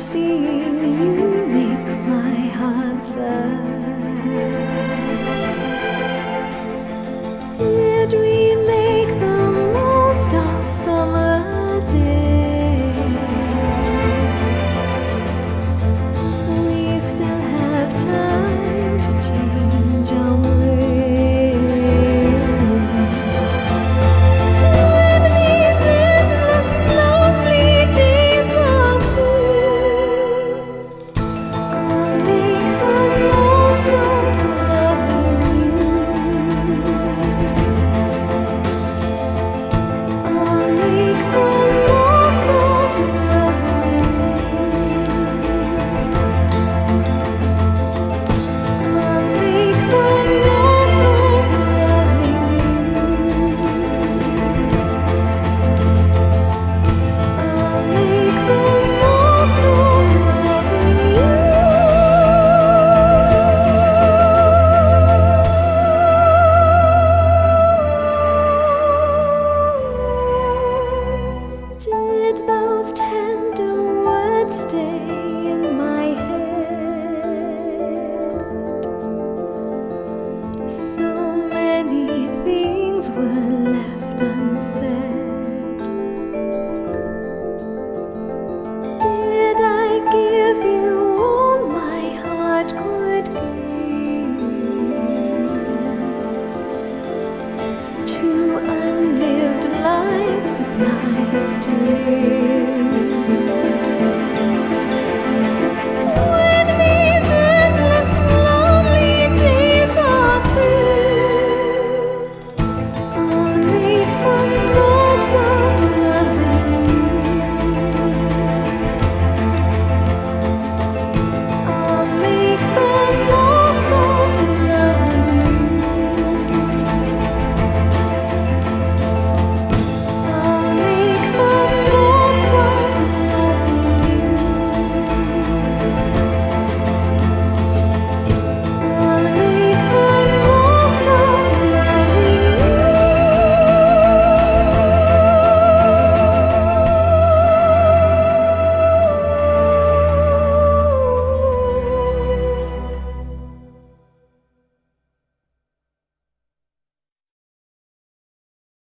Seeing you makes my heart sad. Did we? nice to live.